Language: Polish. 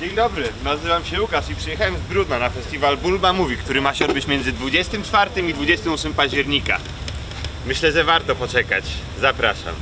Dzień dobry, nazywam się Łukasz i przyjechałem z Brudna na festiwal Bulba Mówi, który ma się odbyć między 24 i 28 października. Myślę, że warto poczekać. Zapraszam.